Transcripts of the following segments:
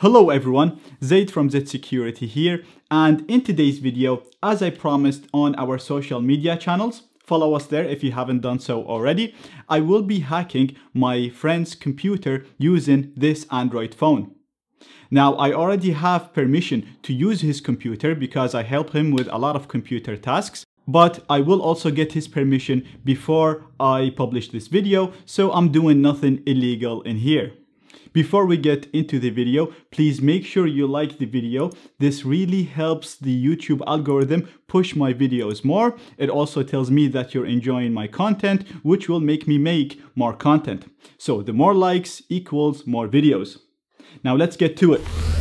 Hello everyone, Zaid from Zed Security here and in today's video, as I promised on our social media channels, follow us there if you haven't done so already, I will be hacking my friend's computer using this Android phone. Now I already have permission to use his computer because I help him with a lot of computer tasks but I will also get his permission before I publish this video so I'm doing nothing illegal in here. Before we get into the video, please make sure you like the video. This really helps the YouTube algorithm push my videos more. It also tells me that you're enjoying my content, which will make me make more content. So the more likes equals more videos. Now let's get to it.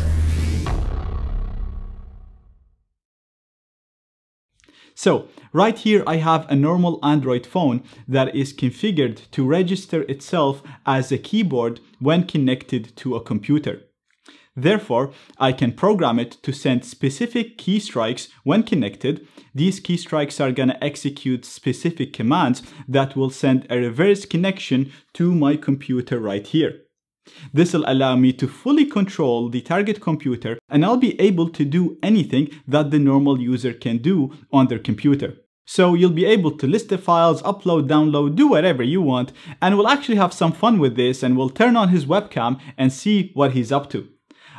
So right here I have a normal Android phone that is configured to register itself as a keyboard when connected to a computer. Therefore, I can program it to send specific key strikes when connected. These key strikes are going to execute specific commands that will send a reverse connection to my computer right here. This will allow me to fully control the target computer and I'll be able to do anything that the normal user can do on their computer. So you'll be able to list the files, upload, download, do whatever you want, and we'll actually have some fun with this and we'll turn on his webcam and see what he's up to.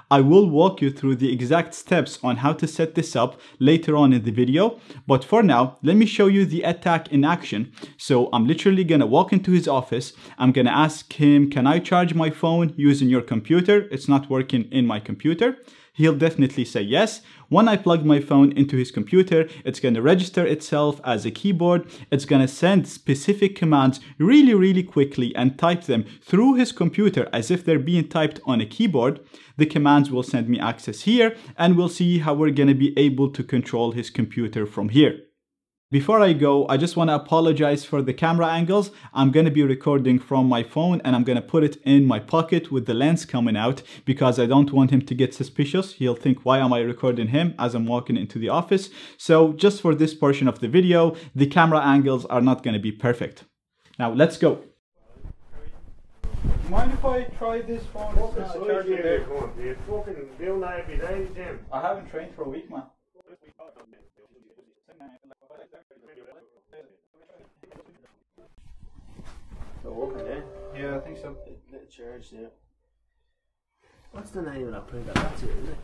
I will walk you through the exact steps on how to set this up later on in the video. But for now, let me show you the attack in action. So I'm literally gonna walk into his office. I'm gonna ask him, can I charge my phone using your computer? It's not working in my computer he'll definitely say yes. When I plug my phone into his computer, it's to register itself as a keyboard. It's to send specific commands really, really quickly and type them through his computer as if they're being typed on a keyboard. The commands will send me access here and we'll see how we're to be able to control his computer from here. Before I go, I just want to apologize for the camera angles. I'm going to be recording from my phone and I'm going to put it in my pocket with the lens coming out because I don't want him to get suspicious. He'll think, why am I recording him as I'm walking into the office? So just for this portion of the video, the camera angles are not going to be perfect. Now let's go. Mind if I try this phone? I haven't trained for a week, man. open, eh? Yeah, I think so. Let it charge there. What's the name of that printer? That's it, isn't it?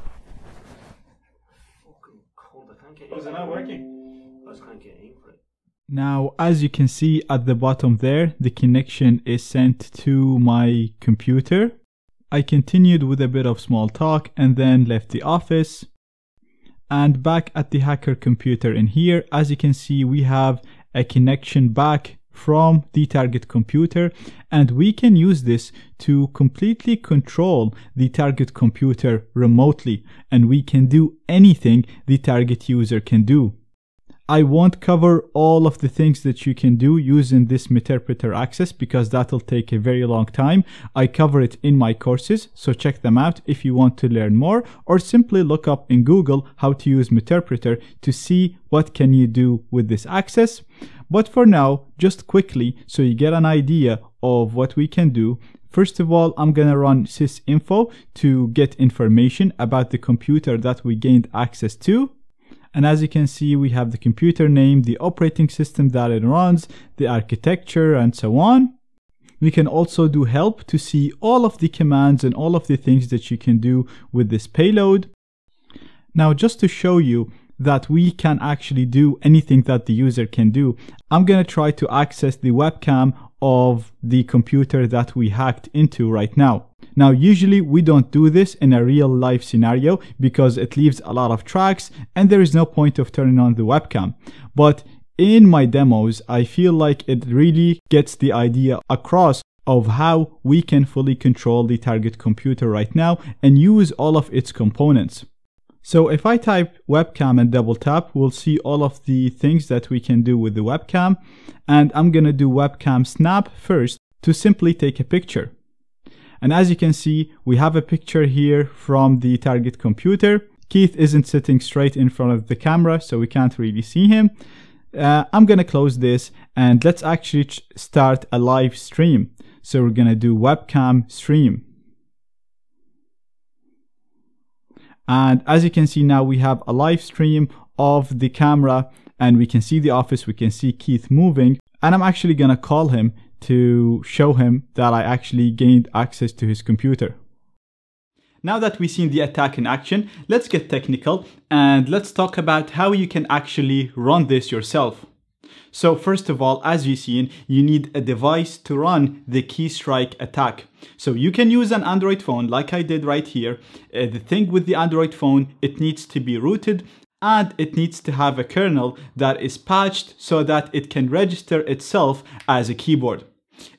Fucking cold. I can't get Oh, is it not working? I just can't get ink for it. Now, as you can see at the bottom there, the connection is sent to my computer. I continued with a bit of small talk and then left the office. And back at the hacker computer in here, as you can see, we have a connection back from the target computer and we can use this to completely control the target computer remotely and we can do anything the target user can do. I won't cover all of the things that you can do using this Meterpreter access because that'll take a very long time. I cover it in my courses, so check them out if you want to learn more or simply look up in Google how to use Meterpreter to see what can you do with this access. But for now, just quickly, so you get an idea of what we can do, First of all, I'm gonna run sysinfo to get information about the computer that we gained access to. And as you can see, we have the computer name, the operating system that it runs, the architecture, and so on. We can also do help to see all of the commands and all of the things that you can do with this payload. Now, just to show you that we can actually do anything that the user can do. I'm going to try to access the webcam of the computer that we hacked into right now. Now, usually we don't do this in a real life scenario because it leaves a lot of tracks and there is no point of turning on the webcam. But in my demos, I feel like it really gets the idea across of how we can fully control the target computer right now and use all of its components. So if I type webcam and double tap, we'll see all of the things that we can do with the webcam. And I'm going to do webcam snap first to simply take a picture. And as you can see, we have a picture here from the target computer. Keith isn't sitting straight in front of the camera, so we can't really see him. Uh, I'm going to close this and let's actually start a live stream. So we're going to do webcam stream. And as you can see now, we have a live stream of the camera and we can see the office. We can see Keith moving and I'm actually going to call him to show him that I actually gained access to his computer. Now that we've seen the attack in action, let's get technical and let's talk about how you can actually run this yourself. So first of all, as you've seen, you need a device to run the Keystrike attack. So you can use an Android phone like I did right here. Uh, the thing with the Android phone, it needs to be rooted and it needs to have a kernel that is patched so that it can register itself as a keyboard.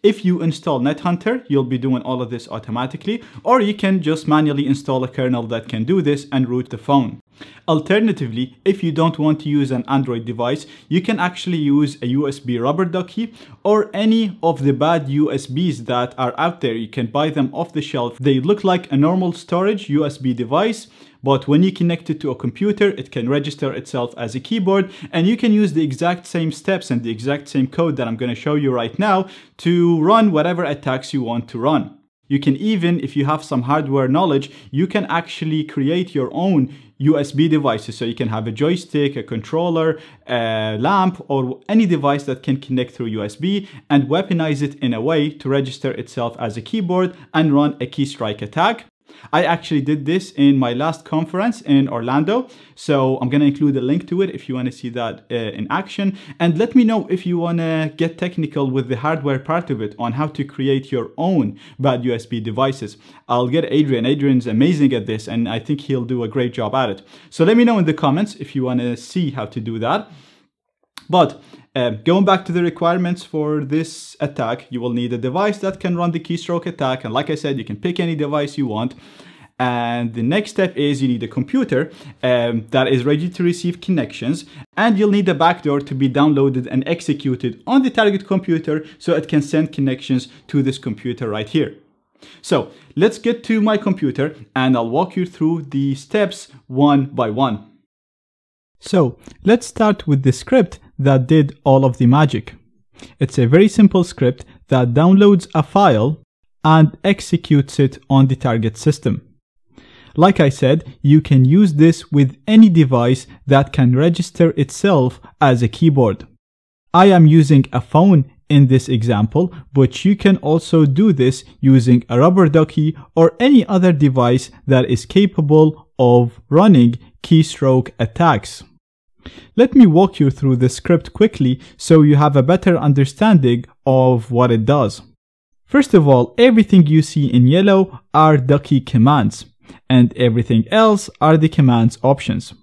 If you install NetHunter, you'll be doing all of this automatically, or you can just manually install a kernel that can do this and root the phone. Alternatively, if you don't want to use an Android device, you can actually use a USB rubber ducky or any of the bad USBs that are out there. You can buy them off the shelf. They look like a normal storage USB device, but when you connect it to a computer, it can register itself as a keyboard and you can use the exact same steps and the exact same code that I'm going to show you right now to run whatever attacks you want to run. You can even, if you have some hardware knowledge, you can actually create your own USB devices. So you can have a joystick, a controller, a lamp, or any device that can connect through USB and weaponize it in a way to register itself as a keyboard and run a keystrike attack. I actually did this in my last conference in Orlando. So I'm going to include a link to it if you want to see that uh, in action. And let me know if you want to get technical with the hardware part of it on how to create your own bad USB devices. I'll get Adrian. Adrian's amazing at this and I think he'll do a great job at it. So let me know in the comments if you want to see how to do that. But uh, going back to the requirements for this attack, you will need a device that can run the keystroke attack. And like I said, you can pick any device you want. And the next step is you need a computer um, that is ready to receive connections and you'll need a backdoor to be downloaded and executed on the target computer so it can send connections to this computer right here. So let's get to my computer and I'll walk you through the steps one by one. So let's start with the script that did all of the magic. It's a very simple script that downloads a file and executes it on the target system. Like I said, you can use this with any device that can register itself as a keyboard. I am using a phone in this example, but you can also do this using a rubber ducky or any other device that is capable of running keystroke attacks. Let me walk you through the script quickly so you have a better understanding of what it does. First of all, everything you see in yellow are ducky commands, and everything else are the commands options.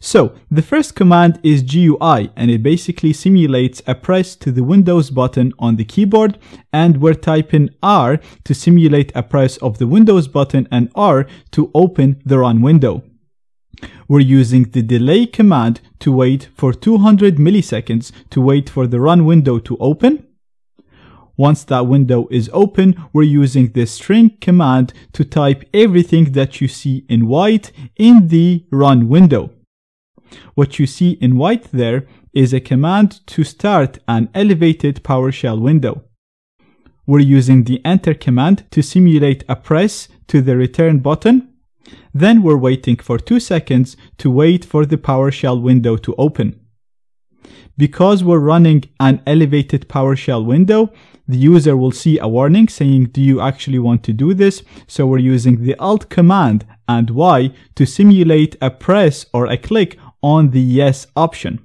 So, the first command is GUI and it basically simulates a press to the Windows button on the keyboard and we're typing R to simulate a press of the Windows button and R to open the run window we're using the delay command to wait for 200 milliseconds to wait for the run window to open. Once that window is open, we're using the string command to type everything that you see in white in the run window. What you see in white there is a command to start an elevated PowerShell window. We're using the enter command to simulate a press to the return button then we're waiting for 2 seconds to wait for the PowerShell window to open. Because we're running an elevated PowerShell window, the user will see a warning saying, do you actually want to do this? So we're using the Alt command and Y to simulate a press or a click on the yes option.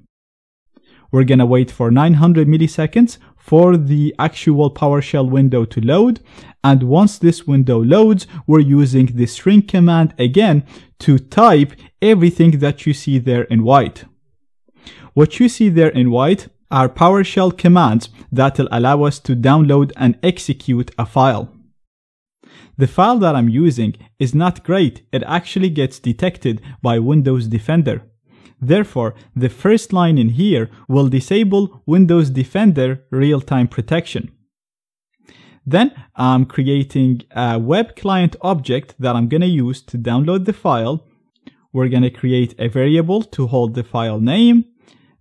We're gonna wait for 900 milliseconds for the actual PowerShell window to load. And once this window loads, we're using the string command again to type everything that you see there in white. What you see there in white are PowerShell commands that will allow us to download and execute a file. The file that I'm using is not great. It actually gets detected by Windows Defender. Therefore, the first line in here will disable Windows Defender real-time protection. Then I'm creating a web client object that I'm going to use to download the file. We're going to create a variable to hold the file name.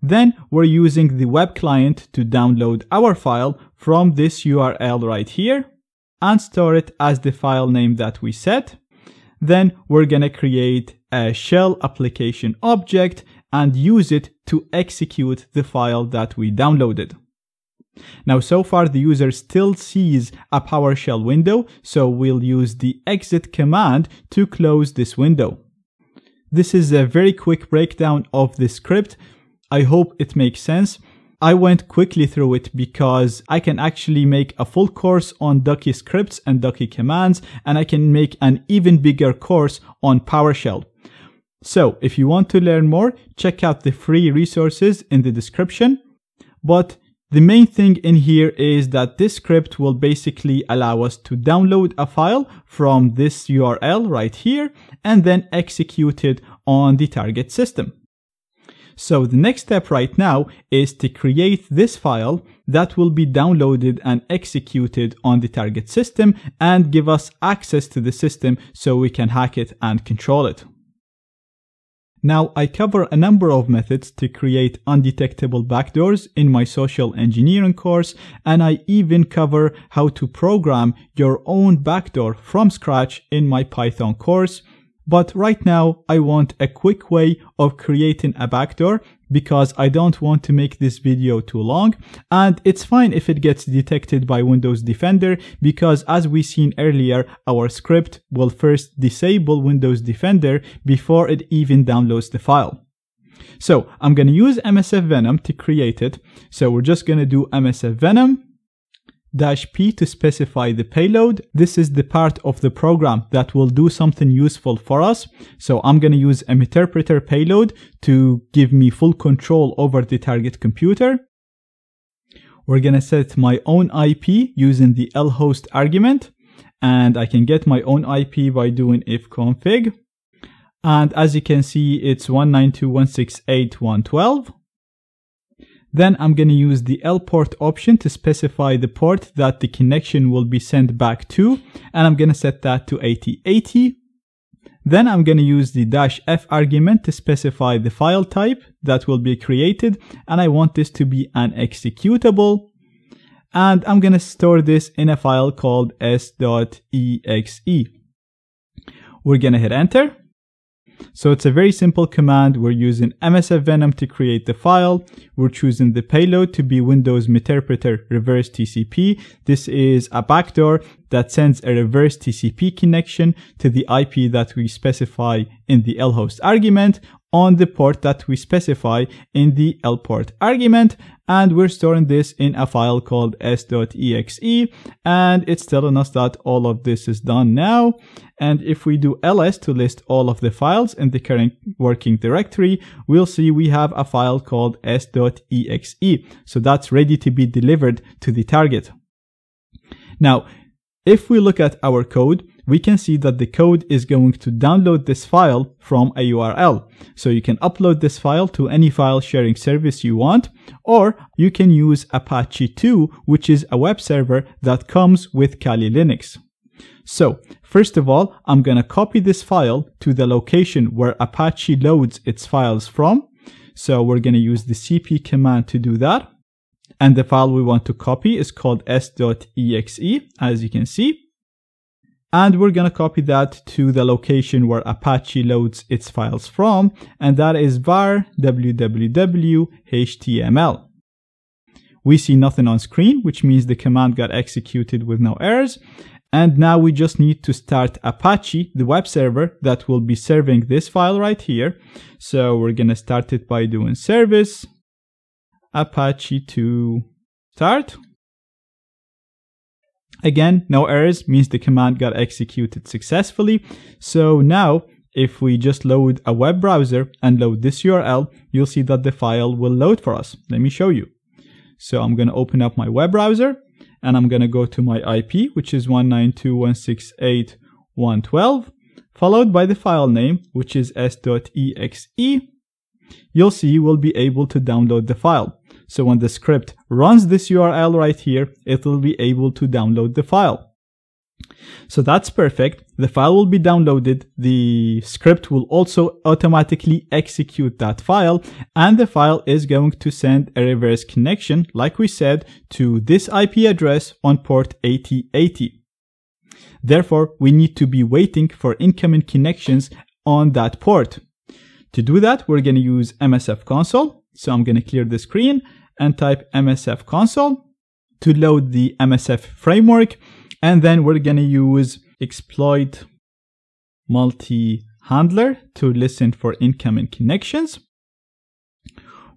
Then we're using the web client to download our file from this URL right here and store it as the file name that we set. Then we're gonna create a shell application object and use it to execute the file that we downloaded. Now, so far the user still sees a PowerShell window, so we'll use the exit command to close this window. This is a very quick breakdown of the script. I hope it makes sense. I went quickly through it because I can actually make a full course on Ducky scripts and Ducky commands, and I can make an even bigger course on PowerShell. So if you want to learn more, check out the free resources in the description. But the main thing in here is that this script will basically allow us to download a file from this URL right here and then execute it on the target system. So the next step right now is to create this file that will be downloaded and executed on the target system and give us access to the system so we can hack it and control it. Now, I cover a number of methods to create undetectable backdoors in my social engineering course, and I even cover how to program your own backdoor from scratch in my Python course. But right now, I want a quick way of creating a backdoor because I don't want to make this video too long. And it's fine if it gets detected by Windows Defender because as we seen earlier, our script will first disable Windows Defender before it even downloads the file. So I'm going to use MSF Venom to create it. So we're just going to do MSF Venom p to specify the payload. This is the part of the program that will do something useful for us. So I'm going to use a interpreter payload to give me full control over the target computer. We're going to set my own IP using the lhost argument. And I can get my own IP by doing ifconfig. And as you can see, it's 192.168.112. Then I'm going to use the L port option to specify the port that the connection will be sent back to, and I'm going to set that to 8080. Then I'm going to use the dash F argument to specify the file type that will be created, and I want this to be an executable. And I'm going to store this in a file called s.exe. We're going to hit enter. So it's a very simple command. We're using MSF Venom to create the file. We're choosing the payload to be Windows Meterpreter Reverse TCP. This is a backdoor that sends a reverse TCP connection to the IP that we specify in the lhost argument on the port that we specify in the lport argument and we're storing this in a file called s.exe and it's telling us that all of this is done now. And if we do ls to list all of the files in the current working directory we'll see we have a file called s.exe so that's ready to be delivered to the target. Now if we look at our code we can see that the code is going to download this file from a URL. So you can upload this file to any file sharing service you want, or you can use Apache 2, which is a web server that comes with Kali Linux. So first of all, I'm going to copy this file to the location where Apache loads its files from. So we're going to use the cp command to do that. And the file we want to copy is called s.exe, as you can see. And we're going to copy that to the location where Apache loads its files from, and that is var www.html. We see nothing on screen, which means the command got executed with no errors. And now we just need to start Apache, the web server that will be serving this file right here. So we're going to start it by doing service Apache to start. Again, no errors means the command got executed successfully. So now if we just load a web browser and load this URL, you'll see that the file will load for us. Let me show you. So I'm going to open up my web browser and I'm going to go to my IP, which is 192.168.112, followed by the file name, which is s.exe. You'll see we'll be able to download the file. So when the script runs this URL right here, it will be able to download the file. So that's perfect. The file will be downloaded. The script will also automatically execute that file and the file is going to send a reverse connection, like we said, to this IP address on port 8080. Therefore, we need to be waiting for incoming connections on that port. To do that, we're going to use MSF console. So I'm going to clear the screen and type MSF console to load the MSF framework. And then we're going to use exploit multi-handler to listen for incoming connections.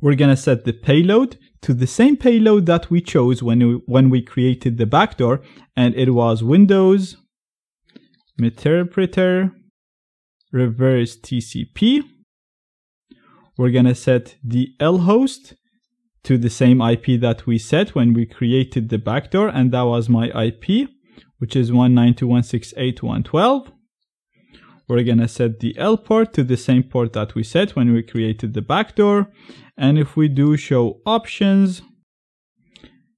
We're going to set the payload to the same payload that we chose when we, when we created the backdoor, and it was Windows Meterpreter reverse TCP. We're going to set the L host to the same IP that we set when we created the backdoor, and that was my IP, which is 192.168.112. We're going to set the L port to the same port that we set when we created the backdoor. And if we do show options,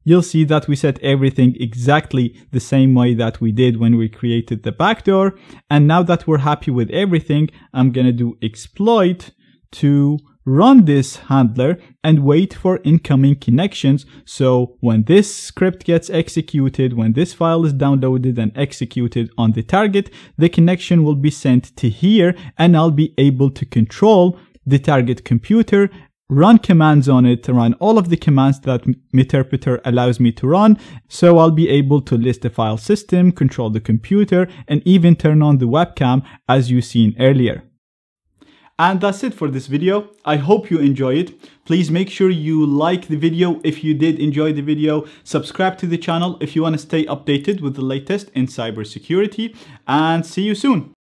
you'll see that we set everything exactly the same way that we did when we created the backdoor. And now that we're happy with everything, I'm going to do exploit to run this handler and wait for incoming connections. So when this script gets executed, when this file is downloaded and executed on the target, the connection will be sent to here and I'll be able to control the target computer run commands on it, run all of the commands that Meterpreter allows me to run. So I'll be able to list the file system, control the computer, and even turn on the webcam as you seen earlier. And that's it for this video. I hope you enjoy it. Please make sure you like the video if you did enjoy the video. Subscribe to the channel if you want to stay updated with the latest in cybersecurity. And see you soon.